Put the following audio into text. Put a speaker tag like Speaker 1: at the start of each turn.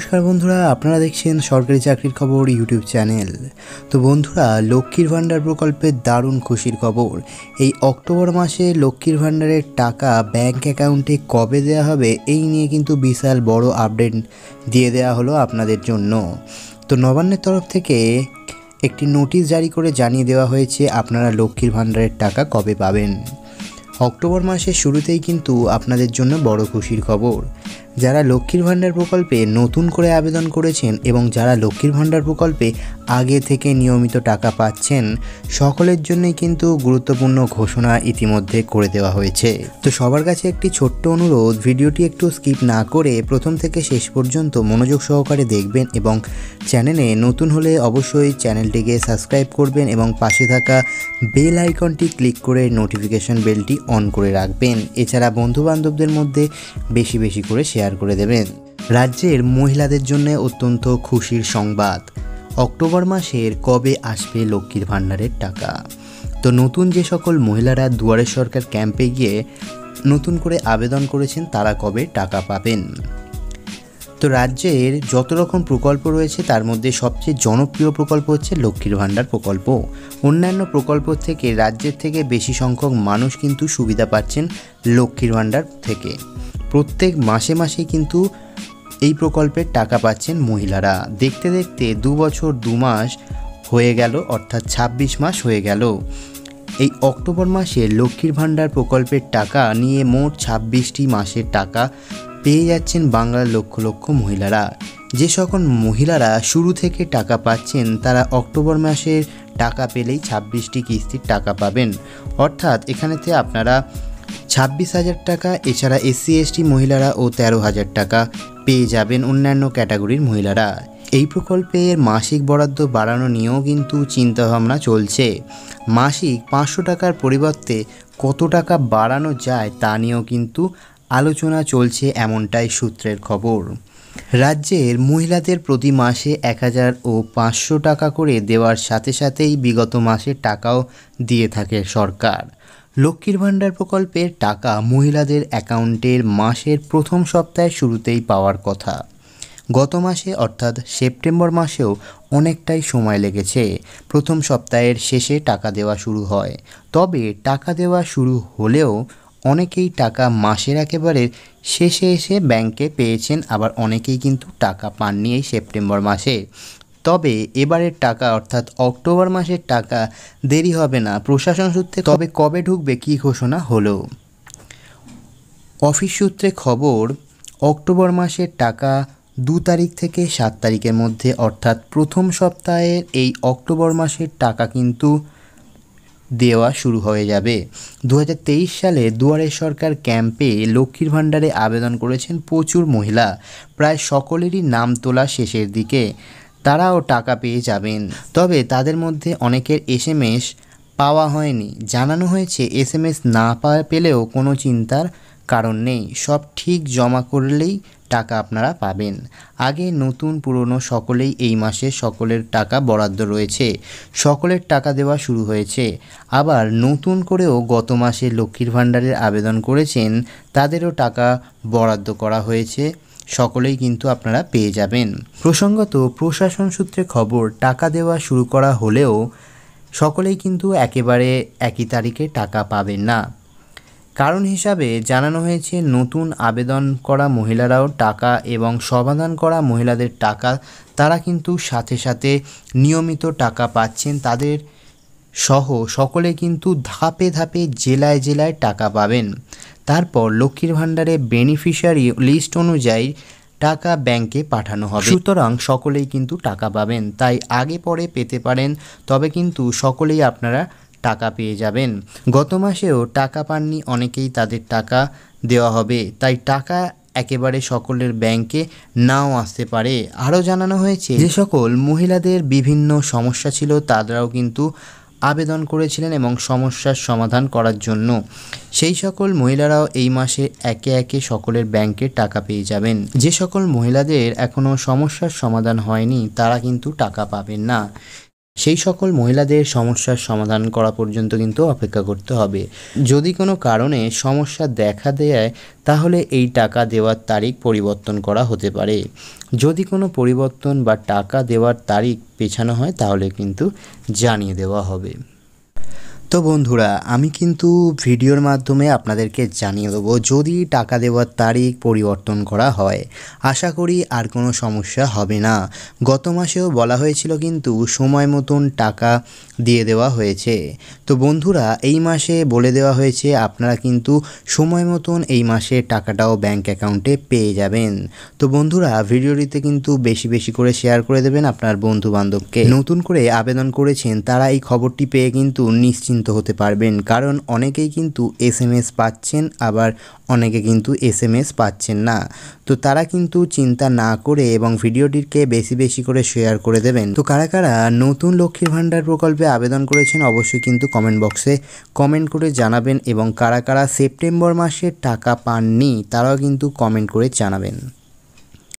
Speaker 1: নমস্কার বন্ধুরা, আপনারা দেখছেন সরকারি চাকরির খবর ইউটিউব চ্যানেল। তো বন্ধুরা, লক্ষ্মীর ভাণ্ডার প্রকল্পের দারুণ খুশির খবর। এই অক্টোবর মাসে লক্ষ্মীর ভাণ্ডারের টাকা ব্যাংক অ্যাকাউন্টে কবে দেওয়া হবে, এই নিয়ে কিন্তু বিশাল বড় আপডেট দিয়ে দেওয়া হলো আপনাদের জন্য। তো নবান্নের তরফ থেকে একটি নোটিশ জারি করে জানিয়ে দেওয়া হয়েছে আপনারা লক্ষ্মীর ভাণ্ডারের টাকা কবে পাবেন। অক্টোবর মাসের শুরুতেই কিন্তু আপনাদের জন্য বড় খুশির খবর। যারা লক্ষ্মীর ভাণ্ডার প্রকল্পে নতুন করে আবেদন করেছেন এবং যারা লক্ষ্মীর ভাণ্ডার প্রকল্পে আগে থেকে নিয়মিত টাকা পাচ্ছেন, সকলের জন্যই কিন্তু গুরুত্বপূর্ণ ঘোষণা ইতিমধ্যে করে দেওয়া হয়েছে। তো সবার কাছে একটি ছোট্ট অনুরোধ, ভিডিওটি একটু স্কিপ না করে প্রথম থেকে শেষ পর্যন্ত মনোযোগ সহকারে দেখবেন এবং চ্যানেলে নতুন হলে অবশ্যই চ্যানেলটিকে সাবস্ক্রাইব করবেন এবং পাশে থাকা বেল আইকনটি ক্লিক করে নোটিফিকেশন বেলটি অন করে রাখবেন। এছাড়া বন্ধুবান্ধবদের মধ্যে বেশি বেশি করে শেয়ার করে দেবেন। রাজ্যের মহিলাদের জন্য অত্যন্ত খুশির সংবাদ। অক্টোবর মাসের কবে আসবে লক্ষ্মীর ভাণ্ডারের টাকা? তো নতুন যে সকল মহিলারা দুয়ারে সরকার ক্যাম্পে গিয়ে নতুন করে আবেদন করেছেন, তারা কবে টাকা পাবেন? তো রাজ্যের যত রকম প্রকল্প রয়েছে, তার মধ্যে সবচেয়ে জনপ্রিয় প্রকল্প হচ্ছে লক্ষ্মীর ভাণ্ডার প্রকল্প। অন্যান্য প্রকল্প থেকে রাজ্যের থেকে বেশি সংখ্যক মানুষ কিন্তু সুবিধা পাচ্ছেন লক্ষ্মীর ভাণ্ডার থেকে। প্রত্যেক মাসে মাসে কিন্তু এই প্রকল্পের টাকা পাচ্ছেন মহিলারা। দেখতে দেখতে দু বছর, দু মাস হয়ে গেল, অর্থাৎ ২৬ মাস হয়ে গেল। এই অক্টোবর মাসে লক্ষ্মীর ভাণ্ডার প্রকল্পের টাকা নিয়ে মোট ছাব্বিশটি মাসের টাকা পেয়ে যাচ্ছেন বাংলার লক্ষ লক্ষ মহিলারা। যে সকল মহিলারা শুরু থেকে টাকা পাচ্ছেন, তারা অক্টোবর মাসের টাকা পেলেই ছাব্বিশটি কিস্তির টাকা পাবেন। অর্থাৎ এখানেতে আপনারা ছাব্বিশ হাজার টাকা, এছাড়া এসসি, এসটি মহিলারা ও তেরো হাজার টাকা পেয়ে যাবেন অন্যান্য ক্যাটাগরির মহিলারা। এই প্রকল্পের মাসিক বরাদ্দ বাড়ানো নিয়েও কিন্তু চিন্তাভাবনা চলছে। মাসিক পাঁচশো টাকার পরিবর্তে কত টাকা বাড়ানো যায় তা নিয়েও কিন্তু আলোচনা চলছে এমনটাই সূত্রের খবর। রাজ্যের মহিলাদের প্রতি মাসে এক হাজার ও পাঁচশো টাকা করে দেওয়ার সাথে সাথেই বিগত মাসে টাকাও দিয়ে থাকে সরকার। লক্ষ্মীর ভাণ্ডার প্রকল্পের টাকা মহিলাদের অ্যাকাউন্টের মাসের প্রথম সপ্তাহের শুরুতেই পাওয়ার কথা। গত মাসে অর্থাৎ সেপ্টেম্বর মাসেও অনেকটাই সময় লেগেছে। প্রথম সপ্তাহের শেষে টাকা দেওয়া শুরু হয়। তবে টাকা দেওয়া শুরু হলেও অনেকেই টাকা মাসের একেবারে শেষে এসে ব্যাংকে পেয়েছেন, আবার অনেকেই কিন্তু টাকা পাননি এই সেপ্টেম্বর মাসে। তবে এবারের টাকা, অর্থাৎ অক্টোবর মাসের টাকা, দেরি হবে না। প্রশাসন সূত্রে তবে কবে ঢুকবে কী ঘোষণা হলো? অফিস সূত্রে খবর, অক্টোবর মাসের টাকা দু তারিখ থেকে সাত তারিখের মধ্যে, অর্থাৎ প্রথম সপ্তাহের এই অক্টোবর মাসের টাকা কিন্তু দেওয়া শুরু হয়ে যাবে। দু হাজার তেইশ সালে দুয়ারে সরকার ক্যাম্পে লক্ষ্মীর ভাণ্ডারে আবেদন করেছেন প্রচুর মহিলা। প্রায় সকলেরই নাম তোলা শেষের দিকে। তারাও টাকা পেয়ে যাবেন। তবে তাদের মধ্যে অনেকের এসএমএস পাওয়া হয়নি। জানানো হয়েছে, এসএমএস না পেলেও কোনো চিন্তার কারণ নেই। সব ঠিক জমা করলেই টাকা আপনারা পাবেন। আগে নতুন, পুরনো সকলেই এই মাসে সকলের টাকা বরাদ্দ রয়েছে। সকলের টাকা দেওয়া শুরু হয়েছে। আবার নতুন করেও গত মাসে লক্ষ্মীর ভাণ্ডারের আবেদন করেছেন, তাদেরও টাকা বরাদ্দ করা হয়েছে। সকলেই কিন্তু আপনারা পেয়ে যাবেন। প্রসঙ্গত, প্রশাসন সূত্রে খবর, টাকা দেওয়া শুরু করা হলেও সকলেই কিন্তু একেবারে একই তারিখে টাকা পাবেন না। কারণ হিসাবে জানানো হয়েছে, নতুন আবেদন করা মহিলারাও টাকা এবং সমাধান করা মহিলাদের টাকা, তারা কিন্তু সাথে সাথে নিয়মিত টাকা পাচ্ছেন। তাদের সহ সকলে কিন্তু ধাপে ধাপে জেলায় জেলায় টাকা পাবেন। তারপর লক্ষ্মীর ভাণ্ডারে বেনিফিশিয়ারি লিস্ট অনুযায়ী টাকা ব্যাংকে পাঠানো হবে। সুতরাং সকলেই কিন্তু টাকা পাবেন। তাই আগে পরে পেতে পারেন, তবে কিন্তু সকলেই আপনারা টাকা পেয়ে যাবেন। গত মাসেও টাকা পাননি অনেকেই তাদের টাকা দেওয়া হবে। তাই টাকা একেবারে সকলের ব্যাংকে নাও আসতে পারে। আরও জানানো হয়েছে, যে সকল মহিলাদের বিভিন্ন সমস্যা ছিল তারাও কিন্তু আবেদন করেছিলেন এবং সমস্যার সমাধান করার জন্য। সেই সকল মহিলারাও এই মাসে একে একে সকলের ব্যাংকে টাকা পেয়ে যাবেন। যে সকল মহিলাদের এখনও সমস্যার সমাধান হয়নি, তারা কিন্তু টাকা পাবেন না। সেই সকল মহিলাদের সমস্যার সমাধান করা পর্যন্ত কিন্তু অপেক্ষা করতে হবে। যদি কোনো কারণে সমস্যা দেখা দেয়, তাহলে এই টাকা দেওয়ার তারিখ পরিবর্তন করা হতে পারে। যদি কোনো পরিবর্তন বা টাকা দেওয়ার তারিখ পেছানো হয়, তাহলে কিন্তু জানিয়ে দেওয়া হবে। তো বন্ধুরা, আমি কিন্তু ভিডিওর মাধ্যমে আপনাদেরকে জানিয়ে দেবো, যদি টাকা দেওয়ার তারিখ পরিবর্তন করা হয়, আশা করি আর কোনো সমস্যা হবে না। গত মাসেও বলা হয়েছিল কিন্তু সময় মতন টাকা দিয়ে দেওয়া হয়েছে। তো বন্ধুরা, এই মাসে বলে দেওয়া হয়েছে, আপনারা কিন্তু সময় মতন এই মাসে টাকাটাও ব্যাংক অ্যাকাউন্টে পেয়ে যাবেন। তো বন্ধুরা, ভিডিওটিতে কিন্তু বেশি বেশি করে শেয়ার করে দেবেন আপনার বন্ধু বান্ধবকে নতুন করে আবেদন করেছেন, তারা এই খবরটি পেয়ে কিন্তু নিশ্চিন্ত হতে পারবেন। কারণ অনেকেই কিন্তু এস এম এস পাচ্ছেন, আবার অনেকে কিন্তু এস এম এস পাচ্ছেন না। তো তারা কিন্তু চিন্তা না করে এবং ভিডিওটিকে বেশি বেশি করে শেয়ার করে দেবেন। তো কারা কারা নতুন লক্ষ্মীর ভাণ্ডার প্রকল্পে আবেদন করেছেন অবশ্যই কিন্তু কমেন্ট বক্সে কমেন্ট করে জানাবেন এবং কারা কারা সেপ্টেম্বর মাসে টাকা পাননি, তারাও কিন্তু কমেন্ট করে জানাবেন।